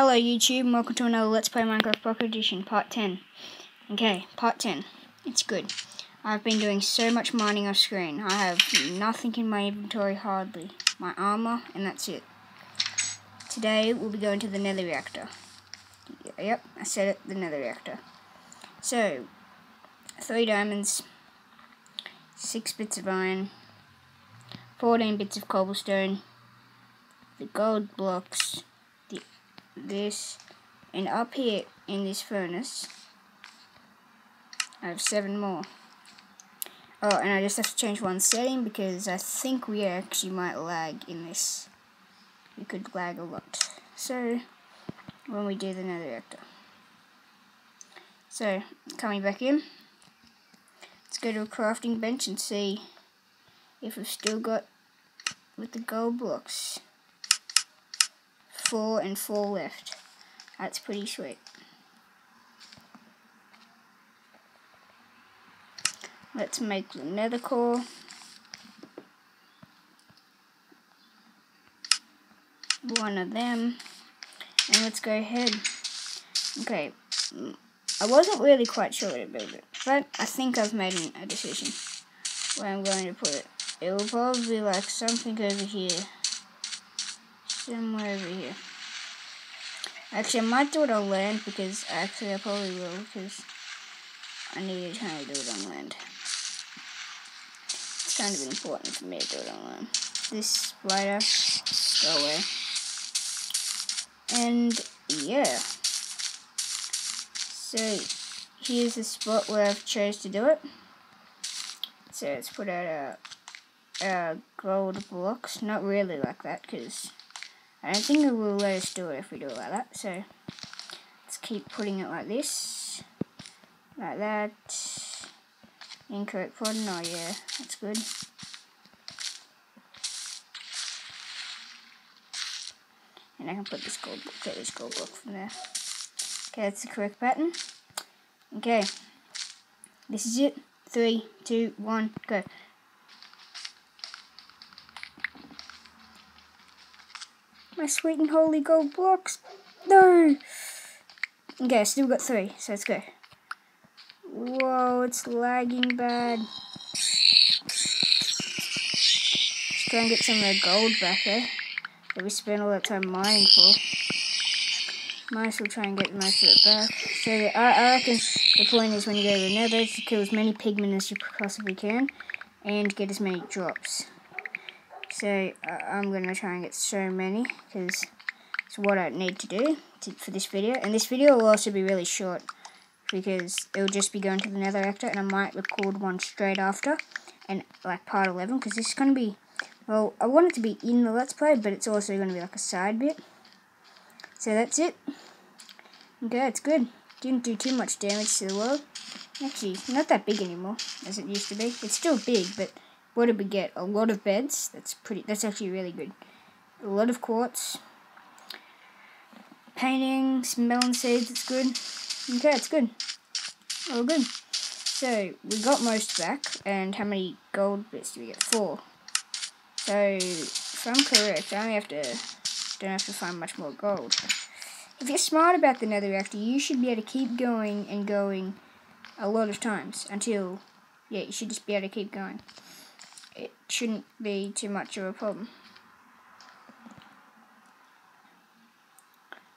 Hello YouTube, welcome to another Let's Play Minecraft Pocket Edition, Part 10. Okay, Part 10. It's good. I've been doing so much mining off screen. I have nothing in my inventory hardly. My armor, and that's it. Today, we'll be going to the nether reactor. Yep, I said it, the nether reactor. So, three diamonds, six bits of iron, 14 bits of cobblestone, the gold blocks, this, and up here in this furnace, I have seven more. Oh, and I just have to change one setting because I think we actually might lag in this. We could lag a lot. So, when we do the nether reactor. So, coming back in, let's go to a crafting bench and see if we've still got with the gold blocks. Four and four left. That's pretty sweet. Let's make the nether core. One of them. And let's go ahead. Okay. I wasn't really quite sure where to build it. But I think I've made a decision where I'm going to put it. It will probably be like something over here. Somewhere over here. Actually, I might do it on land because actually I probably will because I need to try to do it on land. It's kind of important for me to do it on land. This spider, go away. And yeah. So here's the spot where I've chose to do it. So let's put out our uh, gold blocks. Not really like that, because I don't think it will let us do it if we do it like that. So let's keep putting it like this, like that. Incorrect pardon. Oh yeah, that's good. And I can put this gold block, get this gold block from there. Okay, that's the correct pattern. Okay, this is it. Three, two, one, go. My sweet and holy gold blocks. No! Okay, still got three, so let's go. Whoa, it's lagging bad. Let's try and get some of the gold back, eh? That we spent all that time mining for. Might as well try and get most of it back. So I, I reckon the point is when you go to the nether to kill as many pigmen as you possibly can and get as many drops. So uh, I'm going to try and get so many because it's what I need to do to, for this video. And this video will also be really short because it will just be going to the nether reactor and I might record one straight after and like part 11 because this is going to be, well I want it to be in the let's play but it's also going to be like a side bit. So that's it. Okay, it's good. Didn't do too much damage to the world. Actually, not that big anymore as it used to be. It's still big, but what did we get? A lot of beds. That's pretty. That's actually really good. A lot of quartz. Paintings, melon seeds. It's good. Okay, it's good. All good. So we got most back, and how many gold bits do we get? Four. So if I'm correct, I only have to don't have to find much more gold. If you're smart about the nether reactor, you should be able to keep going and going a lot of times until, yeah, you should just be able to keep going it shouldn't be too much of a problem.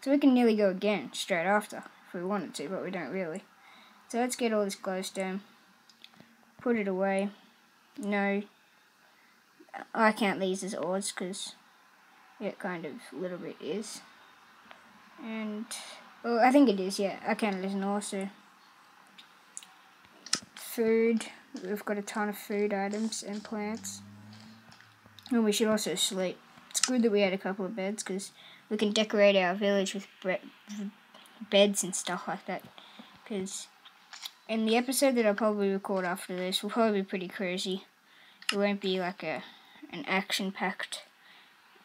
So we can nearly go again straight after if we wanted to, but we don't really. So let's get all this glowstone, put it away. No, I count these as odds because it kind of a little bit is. And, well, I think it is, yeah. I it as an ore, so. Food. We've got a ton of food items and plants. And we should also sleep. It's good that we had a couple of beds because we can decorate our village with beds and stuff like that. Because in the episode that I'll probably record after this will probably be pretty crazy. It won't be like a an action-packed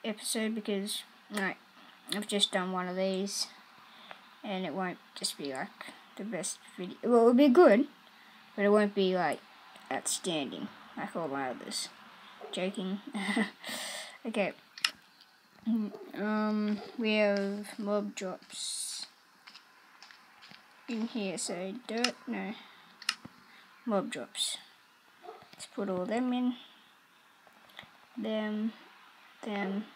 episode because like I've just done one of these and it won't just be like the best video. Well, it'll be good, but it won't be like outstanding like all my others. Joking. okay. Um, we have mob drops in here, so dirt, no, mob drops. Let's put all them in, them, them,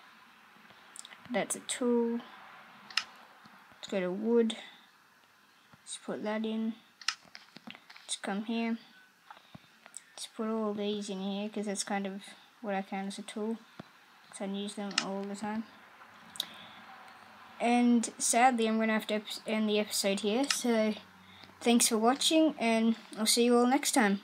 that's a tool. Let's go to wood, let's put that in, let's come here, put all these in here because that's kind of what I count as a tool so I use them all the time. And sadly, I'm going to have to end the episode here, so thanks for watching, and I'll see you all next time.